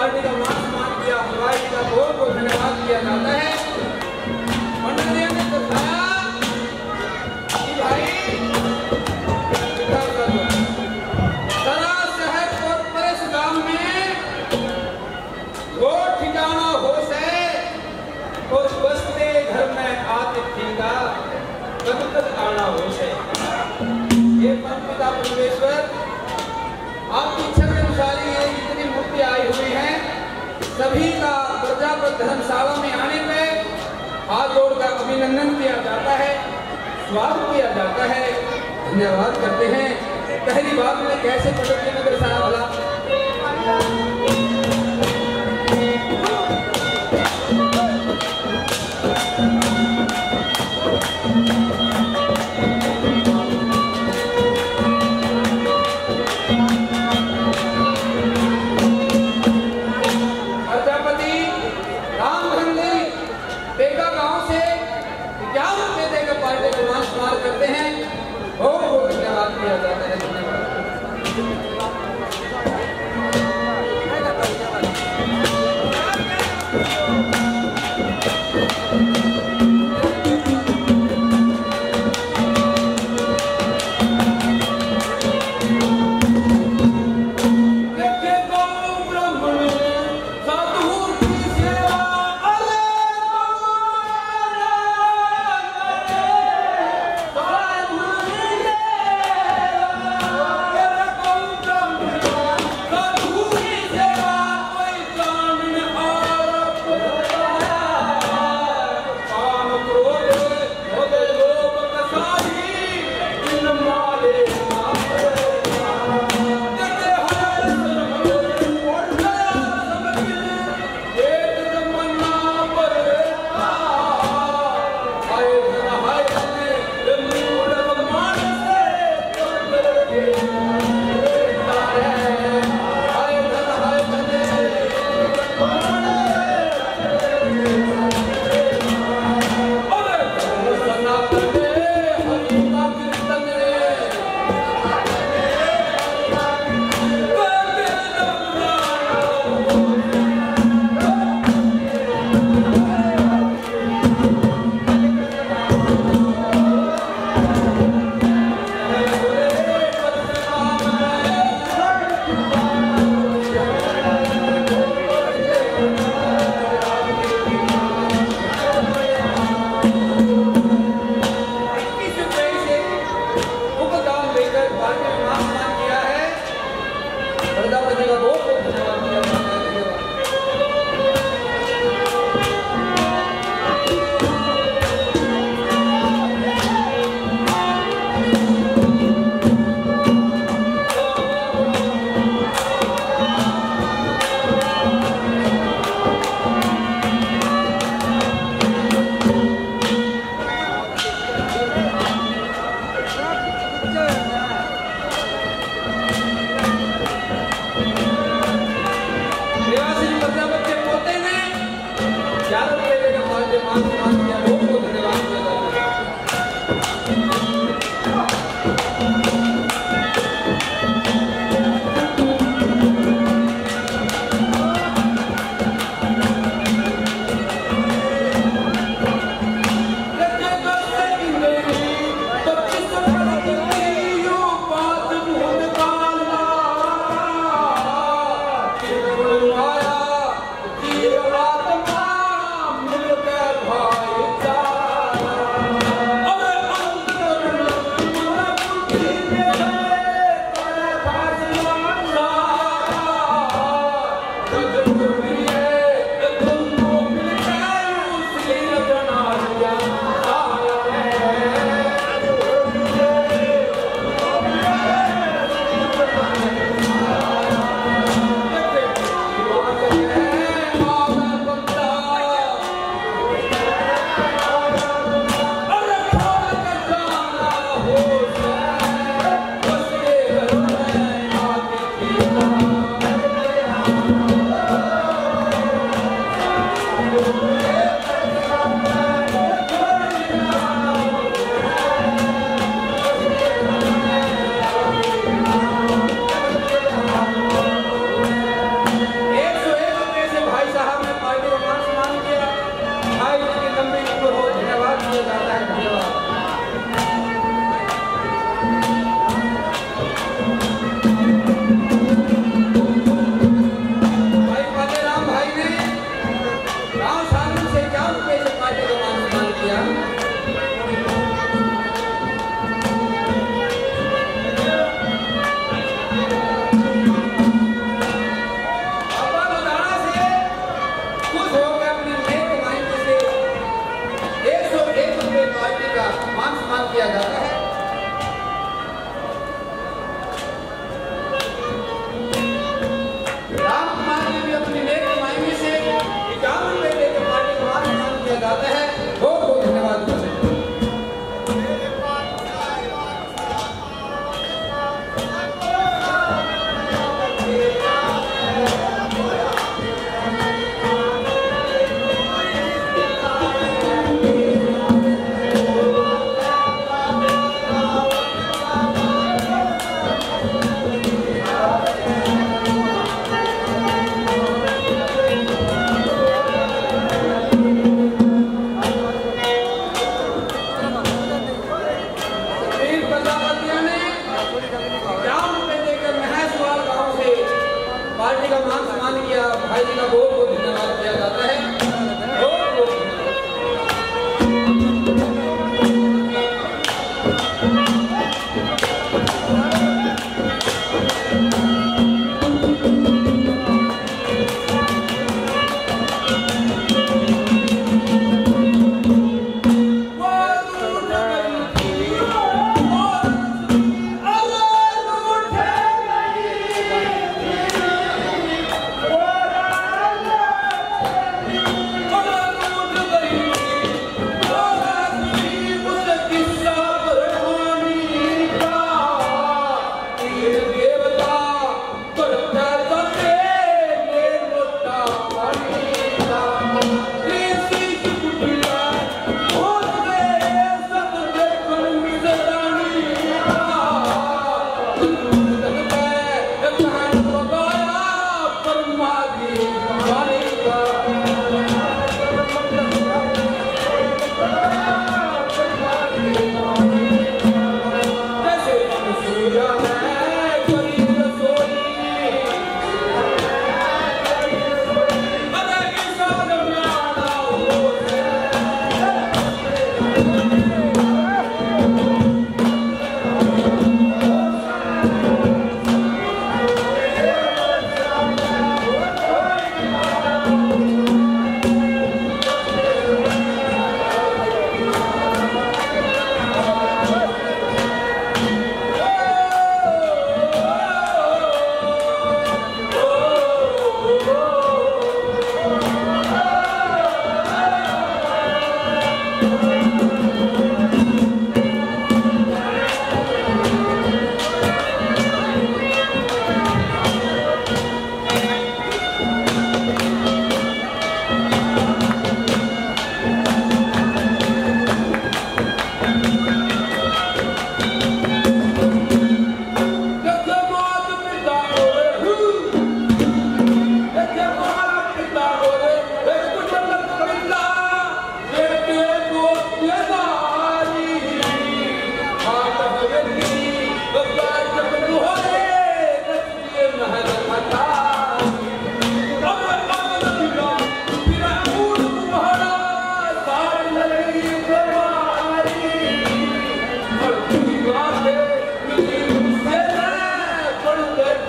Are का मान सम्मान किया हवाई डी का बहुत बहुत धन्यवाद किया जाता है। सभी का प्रजापत धर्मशाला में आने में हाथ जोड़कर अभिनंदन किया जाता है, स्वागत किया जाता है धन्यवाद करते हैं पहली बात में कैसे पटक नगर साहब वाला Thank you. 了。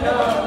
야.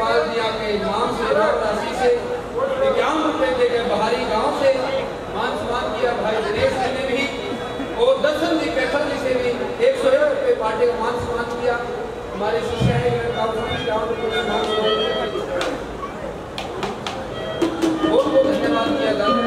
इकबाल जी आपके इमाम से राशि से, इक्यावन रुपये दे गए बाहरी गाँव से, मान सम्मान किया भाई दिनेश जी ने भी, और दर्शन जी कैथल जी से भी, एक सौ एक रुपये पार्टी का मान सम्मान किया। हमारे शिष्य है धन्यवाद किया जाता